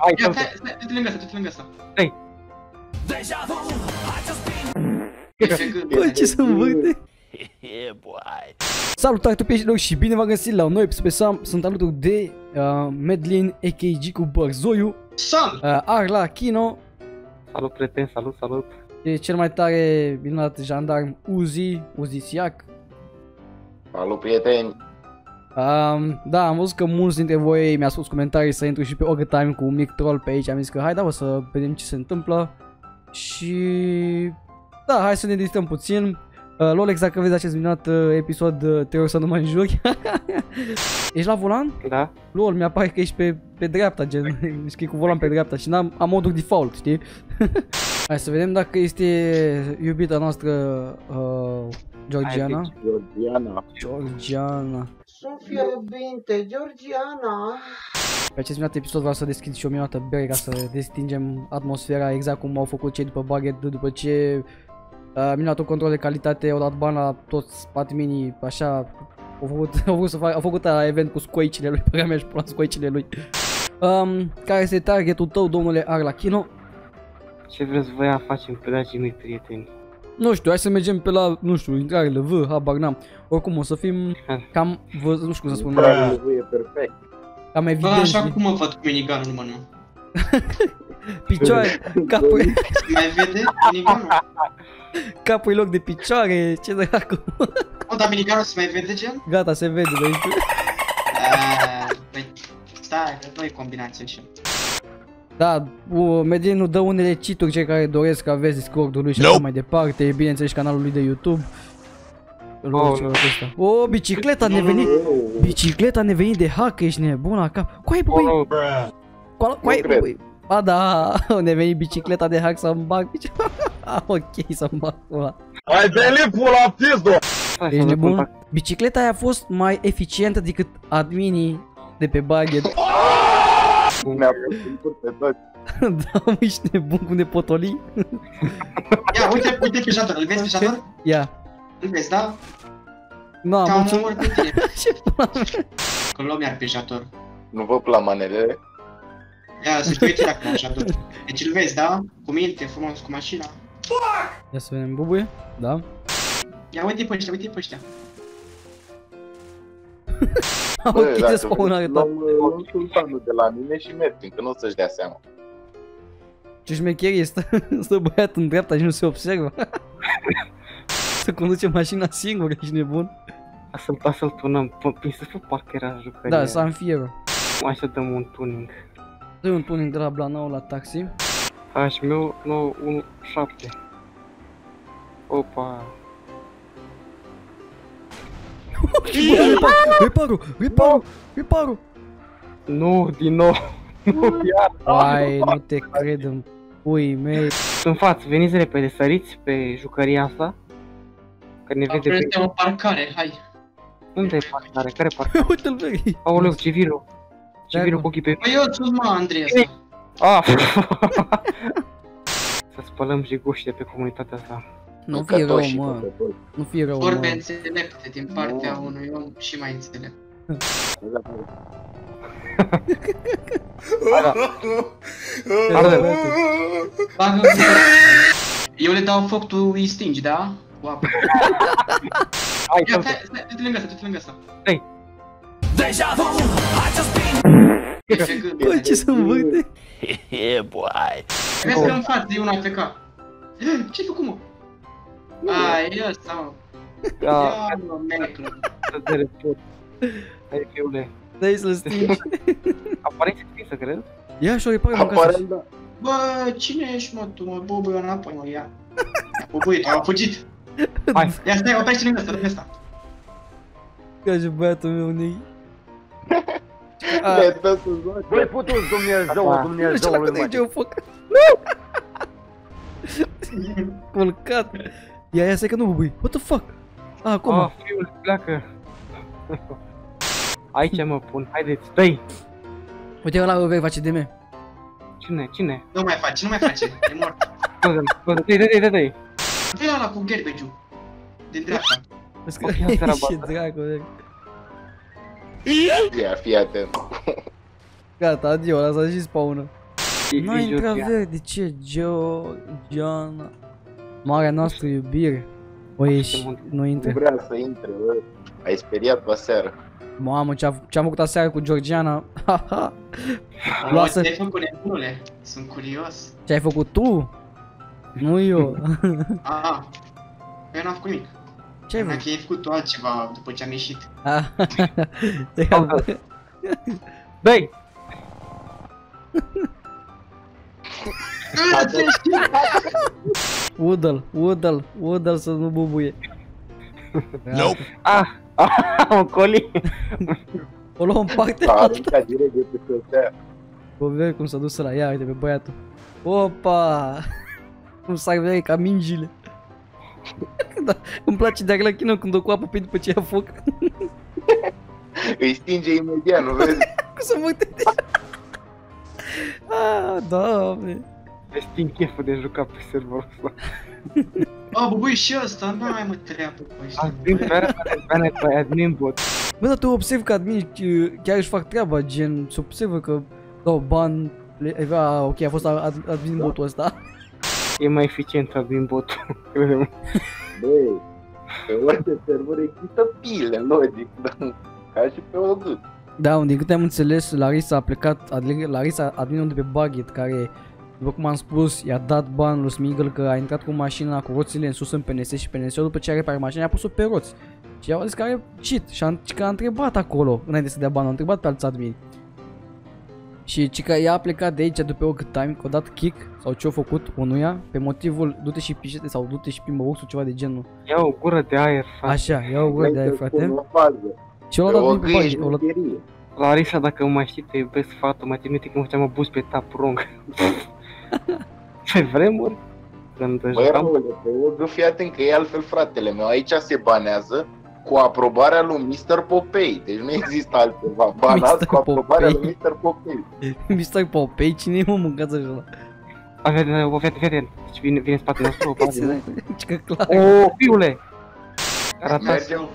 Hai, Ia, dă stai, stai, du-te lângă asta, du-te lângă asta. Hai. Bă, ce să învârte? Salutare tupeșilor și bine v-am găsit la un nou episod pe Sam. Sunt alături de uh, Medlin, AKG cu Bărzoiu, Sam! uh, Arla, Kino, Salut, prieten, salut, salut. e cel mai tare minunat jandarm Uzi, Uzi Siac. Salut, prieteni! Um, da, am văzut că mulți dintre voi mi-a spus comentarii să intru și pe Overtime cu un mic troll pe aici. Am zis că hai da, o să vedem ce se întâmplă. Și... Da, hai să ne distrăm puțin. Uh, Lolex, dacă vezi acest minunat uh, episod, uh, te rog să nu mă înjuri. Ești la volan? Da? Lol, mi-apare că ești pe, pe dreapta, gen, scrii cu volan pe dreapta și n-am am modul default, știi? Hai să vedem dacă este iubita noastră uh, Georgiana. Hai, deci, Georgiana. Georgiana. Sunt fierbinte, Georgiana. Pe acest minunat episod vreau să deschid și o minunată bere ca să destingem atmosfera exact cum au făcut cei după Baget după ce uh, minunatul control de calitate au dat bani la toți adminii, așa au făcut, au făcut, să fac, au făcut a event cu scoicile lui, pe mea și pula scoicile lui. Um, care este targetul tău, domnule Arlachino? Ce vreți voi a facem pe dragii mei prieteni? Nu știu, hai să mergem pe la, nu știu, intrarele V, habar n-am. Oricum o să fim cam, vă, nu știu cum să spun, Bravo, e perfect. cam Bă, evident, așa știi? cum mă văd cu minigunul numai nu. picioare, capul, Mai vede minigunul? capul e loc de picioare, ce dracu. O, dar minigunul se mai vede gen? Gata, se vede de aici. Eee, Păi, stai, că nu e combinație așa. Da, u- Medin nu dă unele cituri cei care doresc să aveți Discord-ul lui și așa mai departe, bineînțeles canalul lui de YouTube. Îl Oh, văd celor ăsta. O, bicicleta ne venit, bicicleta ne venit de hack, ești nebun la cap. Coai, băi, Oh, coai, coai, cred. băi. Ba da, ne venit bicicleta de hack să-mi bag bicicleta. Ah, ok, să-mi bag ăla. Hai de la pizdo! hai să Ești vă nebun? contact. Bicicleta aia a fost mai eficientă decât adminii de pe Baget. Mi-a pus pe toți. da, mă, ești nebun cum ne potoli? Ia, uite, uite pijator, îl vezi pijator? Ia. Îl vezi, da? Nu, am Te-am mulțumit. omorât pe tine. Ce pula mea? Că luăm iar pijator. Nu vă plac manele? Ia, să știu uite acum pijator. Deci îl vezi, da? Cu minte, frumos, cu mașina. Ia să vedem, bubuie? Da. Ia, uite pe ăștia, uite pe ăștia. Am Bă, închis dacă spawnare, da. luăm, luăm sultanul de la mine și mergem, că nu o să-și dea seama. Ce șmecherie stă, stă băiat în dreapta și nu se observă. să conduce mașina singur, ești nebun? Hai să-l hai să-l tunăm, P- prin să fiu parcă era jucăria. Da, să am fieră. Hai să dăm un tuning. Dă un tuning de la Blanau la taxi. H meu 917. Opa. Reparu, reparu, reparu. Nu, din nou. Nu, iar. Ai, nu te cred în pui mei. În față, veniți repede, săriți pe jucăria asta. Că ne vede Acolo pe... este o parcare, hai. Unde e parcare? Care parcare? Uite-l vei. Aoleu, civilul. Civilul Dracu. cu ochii pe... Băi, eu sus, mă, Andrei ăsta. Ah! Să spălăm jigoșii de pe comunitatea asta. Nu fii rău, Bucătoși, mă. bucătoși. Nu fii rău, Vorbe mă. înțelepte din partea unui om și mai înțelept. Arde. Bagă Eu le dau foc, tu îi stingi, da? Cu apă. Hai, Ia, să stai, stai, du-te lângă asta, du-te lângă asta. Bă, ce să învârte? Vezi că în față e una a plecat. Ce-ai făcut, mă? A, e ăsta, mă. Da, Ia, mă, meclă. să te repot. Hai, fiule. Dai să-l stingi. Aparență scrisă, cred? Ia și o repară în casă. Aparent, da. Bă, cine ești, mă, tu, mă, bubuie înapoi, mă, ia. Bubuie, tu, a fugit. Hai. Ia, stai, oprește lângă asta, lângă asta. Ca și băiatul meu nei. Le dă să joace. Băi, putu-ți Dumnezeu, Apa. Nu știu la Dumnezeului, cât mă. de foc. Culcat. Ia, ia, stai că nu bubui. What the fuck? Ah, acum. Ah, fiul, pleacă. Aici mă pun, haideți, dă-i! Uite ăla vei face de me. Cine, cine? Nu mai face, nu mai face, e mort. Scuze-mă, scuze, dă-i, dă-i, dă-i, dă-i! Dă-i ăla cu garbage-ul. Din dreapta. Vezi Ok, că asta era ce bata. dracu. de- Ia, fii atent. Gata, adio, lasă și spawnă. E- Nu e intra Georgiana. verde, ce? Georgiana. Marea noastră iubire. O ieși, nu Nu intră. vrea să intre, bă. Ai speriat-o aseară. Mamă, ce-a- ce-am făcut aseară cu Georgiana. Haha. Mă, Lasă- ce ai făcut nebunule? Sunt curios. Ce ai făcut tu? Nu eu. Aha. Eu n-am făcut nimic. Ce ai Dacă făcut? ai făcut tu altceva după ce am ieșit. Ah, Dă-i! Udă-l, udă-l, udă-l să nu bubuie. Nope. Ah! Ah, un coli! O luăm în partea A alta. aruncat direct de căsea. Bă, vezi cum s-a dus la ea, uite pe băiatul. Opa! Cum s-ar vedea ca mingile. da, îmi place de arlechină când o coapă pe după ce ia foc. Îi stinge imediat, nu vezi? Cum să mă uite Ah, doamne. Te sting cheful de jucat pe serverul ăsta. A, bă, băi, și ăsta, nu mai mă treabă cu ăștia. Admin pe repede, pe admin bot. Bă, dar tu observi că admin chiar își fac treaba, gen, se observă că dau ban, le, avea, ok, a fost ad, admin botul ăsta. E mai eficient admin botul, crede-mă. Băi, pe orice server există pile, logic, dar ca și pe OG. Da, din câte am înțeles, Larisa a plecat, Adli- Larisa, adminul de pe Bagget, care, după cum am spus, i-a dat bani lui Smigel că a intrat cu mașina cu roțile în sus în PNS și PNS-ul după ce a reparat mașina a pus-o pe roți. Și i-au zis că are cheat și a, și că a întrebat acolo, înainte să dea bani, a întrebat pe alți admini. Și ci că ea a plecat de aici după o time, că a dat kick sau ce-a făcut unuia, pe motivul du-te și pișete sau du-te și plimbă sau ceva de genul. Ia o gură de aer, frate. Așa, ia o gură de aia, frate. O fază. Și eu Pe l-a dat OG pe e Bagget, o luat- șmecherie. Larisa, dacă mă mai știi, te iubesc fata, mai trimite când făceam abuz pe tap wrong. Ce vremuri? Când Băi, jucam, Raule, pe OG fii atent că e altfel fratele meu. Aici se banează cu aprobarea lui Mr. Popei. Deci nu există altceva. Banat Mr. cu aprobarea Popei. lui Mr. Popei. Mr. Popei, cine e mă mâncați așa? a, fete, o fete, fete, deci vine, vine în spatele nostru, o bază. Ce că clar. O, fiule! Ratați, Mergem.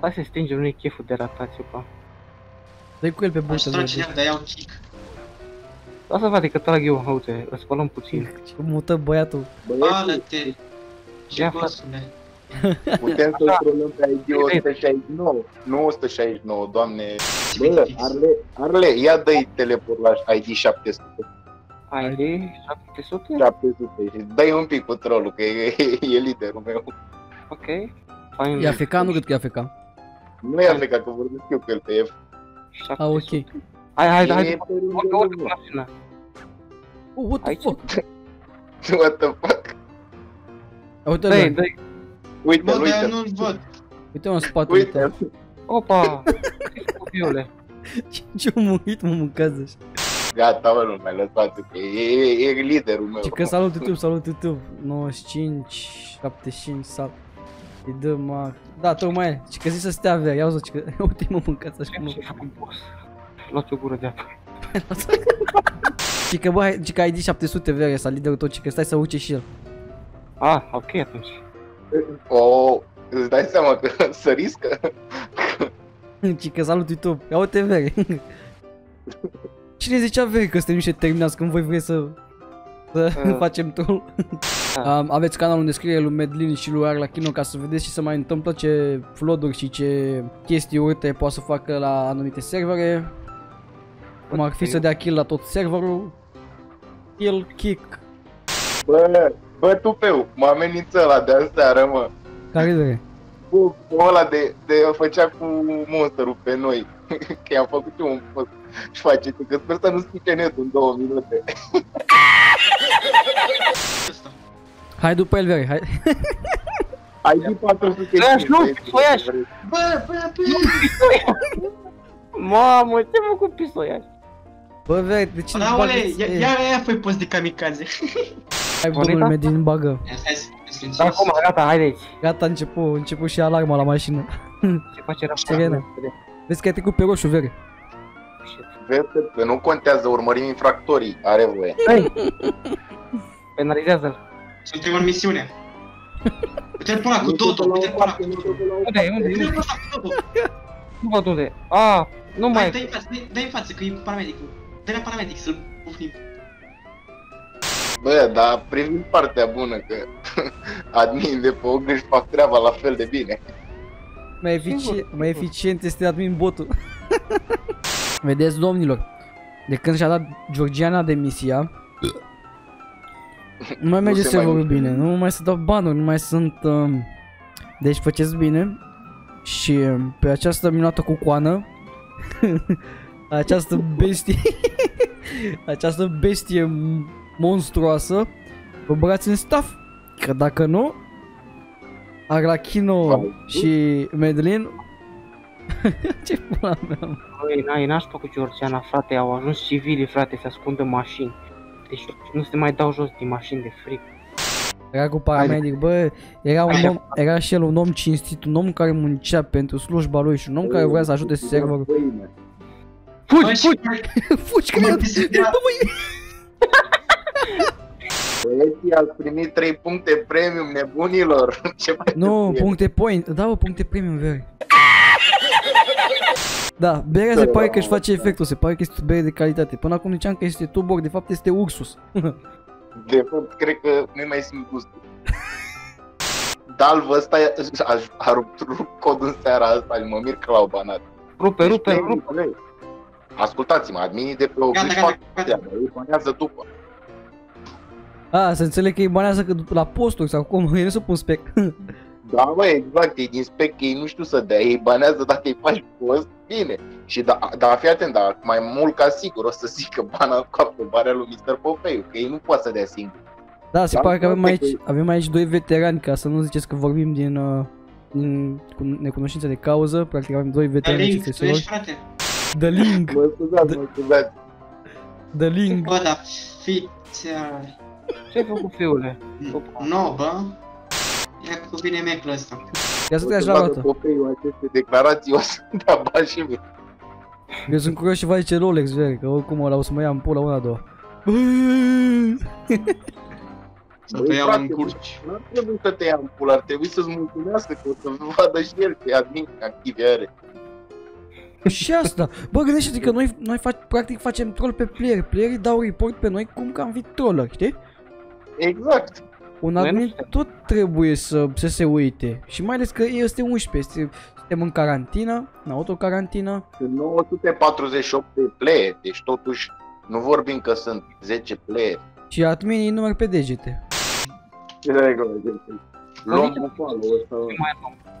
hai să stingem, nu-i cheful de ratați, pa. Dă-i cu el pe bută. Ajută cineva, dar iau kick. Lasă vadă că trag eu, uite, îl spălăm puțin. Ce mută băiatul. Băieți, Ală-te! Ia, Jegosule. putem să-l trolăm pe ID 169. Nu 169, doamne. Bă, Arle, Arle, ia dă-i teleport la ID 700. Ai de 700? 700 și dă-i un pic cu trollul, că e, e liderul meu. Ok. Fain. E AFK? Nu cred că e AFK. Nu e afecat că vorbesc eu cu el pe F. A, ok. Hai, hai, E hai, pe urcă, rândul urcă meu. pe mașină. Oh, what the Aici? fuck? What the fuck? Uite-l, Dă-i, bă. dă-i. Uite-l, Bă, dar eu uite-l. nu-l văd. Uite-l în spatele tău. Uite-l. Opa! Fiule. Ce- Ce mă uit, mă mâncați așa. Gata, mă, nu mai lăsați că e, e, e liderul meu. Ce că salut YouTube, salut YouTube. 95, 75, sal. Îi dă ma... Da, tocmai e. Ce că zici să stea veri, ia ce că... Uite mă mâncați așa cum Ce făcut boss? Luați o gură de apă. Și că bă, hai- ci că ai ID 700 veri, să liderul tot, ci că stai să uce și el. Ah, ok atunci. O, îți dai seama că să riscă? Ci că salut YouTube, ia uite veri. Cine zicea veri că suntem niște terminați când voi vreți să... Să Uh. facem troll? Da. Um, aveți canalul în descriere lui Medlin și lui Arlachino ca să vedeți și să mai întâmplă ce flooduri și ce chestii urte poate să facă la anumite servere. Cum ar fi să dea kill la tot serverul. Kill, kick. Bă, bă, tupeu, mă amenință ăla de aseară, mă. Care vere? Bă, ăla de, de făcea cu monsterul pe noi. că i-am făcut eu un post. Și face că sper să nu spice netul în două minute. Ăsta. Hai după el vere, hai. ID 400 Soiaș, nu, soiaș! Bă, bă, bă! Mamă, ce mă cu pisoiaș? Bă vere, de ce nu Raule, bagi- ia, e, ia, ia, fă post de kamikaze. Hai domnul Bonita? Medlin bagă. Hai să să Da, acum, gata, haideți. Gata, a început, a început și alarma la mașină. Se face Sirena. rapid. Vezi că ai trecut pe roșu, vere. Vezi că nu contează, urmărim infractorii, are voie. Hai! Penalizează-l. Suntem în misiune. Uite-l pe ăla cu Dodo, uite-l pe ăla cu Dodo. Unde e, unde e? Uite-l pe ăla cu Dodo. Nu văd unde e. Ah, nu Hai, mai dă-i în față, dă-i- dă-i în față, că e paramedicul. Dă-i la paramedic să-l pufnim. Bă, dar primim partea bună că admin de pe ogri își fac treaba la fel de bine. Mai, efici- mai eficient este admin botul. Vedeți, domnilor, de când și-a dat Georgiana demisia, nu mai merge se serverul mai bine, nu mai se dau banuri, nu mai sunt... Um... Deci faceți bine și um, pe această minunată cucoană, această bestie, această bestie monstruoasă, vă băgați în staff, că dacă nu, Arachino Wow. și Medlin Ce pula mea mă. Băi, n-ai nașpa cu Georgiana, frate, au ajuns civili, frate, se ascund în mașini. Deci nu se mai dau jos din mașini de fric. Era cu paramedic, bă, era un Așa. om, era și el un om cinstit, un om care muncea pentru slujba lui și un om care vrea să ajute serverul. Pâine. Fugi, Bă, și- fugi! Fugi că Mă, eu, pisica- nu mă Băieții, ați primit 3 puncte premium, nebunilor. Ce mai Nu, trebuie? puncte point, da bă, puncte premium, veri. Da, berea se pare că își face efectul, se pare că este bere de calitate. Până acum ziceam că este Tuborg, de fapt este Ursus. De fapt, cred că nu mai simt gustul. Dalvă ăsta a, a, a rupt, rupt codul în seara asta, mă mir că l-au banat. Rupe, Deci, rupe, premium, rupe! Băi. Ascultați-mă, adminii de pe o Gata, își gata, fac gata. treaba, ei banează după. A, să înțeleg că îi banează că la posturi sau cum, ei nu se pun spec. Da, bă, exact, ei din spec, ei nu știu să dea, ei banează dacă îi faci post, bine. Și da, da, fii atent, dar mai mult ca sigur o să zică bana cu aprobarea lui Mr. Popeiu, că ei nu pot să dea singur. Da, se Da, pare că avem uite aici, că- avem aici doi veterani, ca să nu ziceți că vorbim din, uh, din cu necunoștință de cauză, practic avem doi Dar veterani Link, acestei tu server. ești frate. The Link, Mă scuzați, mă scuzați. The Link. Bă, dar fiți... Ce ai făcut, fiule? Nu, bă. Ia cu bine mecul ăsta. Ia să O treci să la vadă roată. Popeiu aceste declarații, o să dea bani și mie. Eu sunt curios și va zice Rolex, veri, că oricum ăla o să mă ia în pula una, două. Bă! Să Băi, te iau frate, în curci. Nu ar trebui să te ia în pula, ar trebui să-ți mulțumească că o să vadă și el că e admin active are. Și asta, bă, gândește-te că noi, noi fac, practic facem troll pe player, playerii dau report pe noi cum că am fi troller, știi? Exact. Un Noi nu admin suntem. tot trebuie să, să se uite și mai ales că este 11, este, suntem în carantină, în autocarantină. Sunt 948 de player, deci totuși nu vorbim că sunt 10 player. Și adminii număr pe degete. Ce regulă, ce Luăm bucalul ăsta.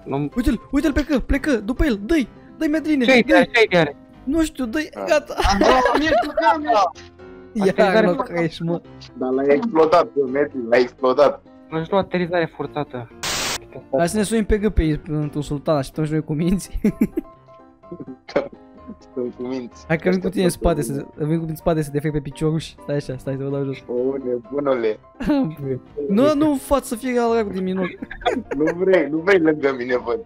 Nu... Uite-l, uite-l plecă, plecă, după el, dă-i, dă-i Medline, Ce-i de are? dă-i, Ce-i de are? nu știu, dă-i, Ah. gata. Am dormit cu camera. Iar Aterizare nu forțată. crești, mă. Dar l-a explodat, bă, Metri, l-a explodat. Aș lua aterizare forțată. Hai să ne sunim pe gâpe într-un sultan, așteptăm și noi cu minți. Sunt cu minți. Hai că vin cu tine în spate, să, vin cu tine în spate să te fac pe picioruș. Stai așa, stai să mă dau jos. O, nebunule. Nu, nu, fac să fie al dracu din minor. Nu vrei, nu vrei lângă mine, văd.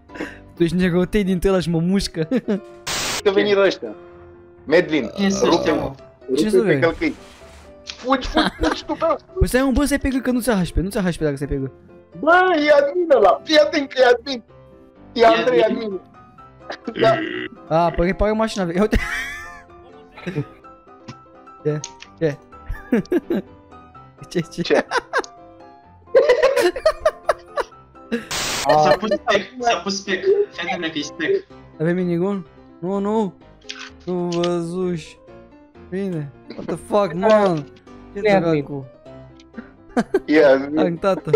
Ești negrotei dintre ăla și mă mușcă. Că veni ăștia. Medlin, rupe, Ce să călcâi. Fugi, fugi, fugi tu, bă. Păi stai un bă, să-i pe gât, că nu ți-a HP, nu ți-a HP dacă se pe gât. Bă, e admin ăla. Fii atent că e admin. E Andrei admin. Da. A, păi repară mașina, ia uite. Ce? Ce? Ce, ce? S-a pus spec, s-a pus spec. Fii atent că e spec. Avem minigun? Nu, nu. Nu văzuși. Bine. What the fuck, man? Ce E admin. dracu? E admin. Ang tată.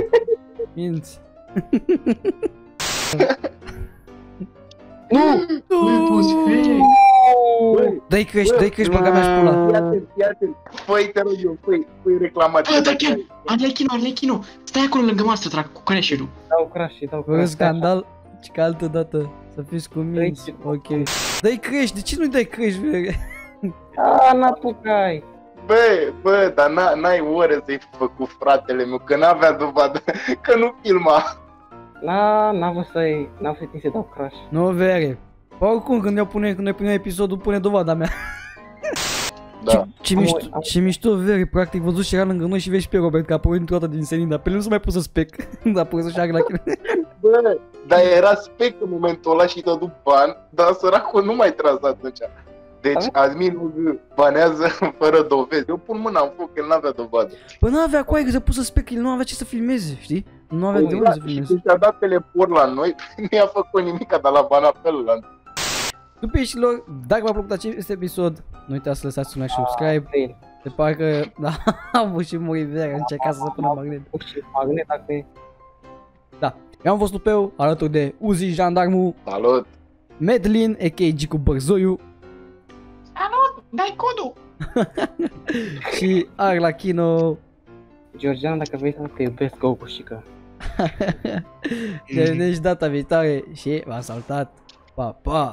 Minți. Nu! Ui, pus fake. Băi, Dă-i crești, Bă, dă-i crești, băga mea și pula. Fii atent, fii atent. Făi, te rog eu, făi, făi reclamație. Bă, dar chiar, Arlechino, Arlechino, stai acolo lângă masă, dracu, cu crasherul. Dau crash și dau Fără crash. scandal, și că altă dată să fiți cu minți. Dă-i- Ok. Dă-i crești, de ce nu-i dai crești, vere? A, n-apucai! Bă, bă, dar n- n-ai ore să-i făcut fratele meu, că n-avea dovadă, că nu filma. Na, n-a vrut să-i... N-a vrut să-i dau crash. Nu, vere. Oricum, când eu pune, când eu pune episodul, pune dovada mea. Da. Ce, ce, Am mișto, o- am- ce mișto, vere, practic, văzut și era lângă noi și vezi pe Robert, că a apărut dintr-o dată din senin, dar pe el nu s-a mai pus să spec. a apărut să-și la Bă, dar era spec în momentul ăla și dădu bani, dar săracul nu mai tras atunci. Deci adminul banează fără dovezi. Eu pun mâna în foc, el n-avea dovadă. Bă, nu avea coaie că să pus să spec, el nu avea ce să filmeze, știi? Nu avea de unde să și filmeze. și-a dat teleport la noi, nu i-a făcut nimic, dar la bana felul la După ieșilor, dacă v-a plăcut acest episod, nu uitați să lăsați un like și subscribe. Fail. Se pare că, da, am avut și Moriver, încerca să se pună magnet. Și magnet dacă e. Da, eu am fost Lupeu, alături de Uzi Jandarmu, Salut! Medlin, a.k.a. cu Bărzoiu Dai codul! și Arlachino. Georgiana, dacă vrei să te iubesc, go cu șică. Ne vedem și data viitoare și v-am salutat. Pa, pa!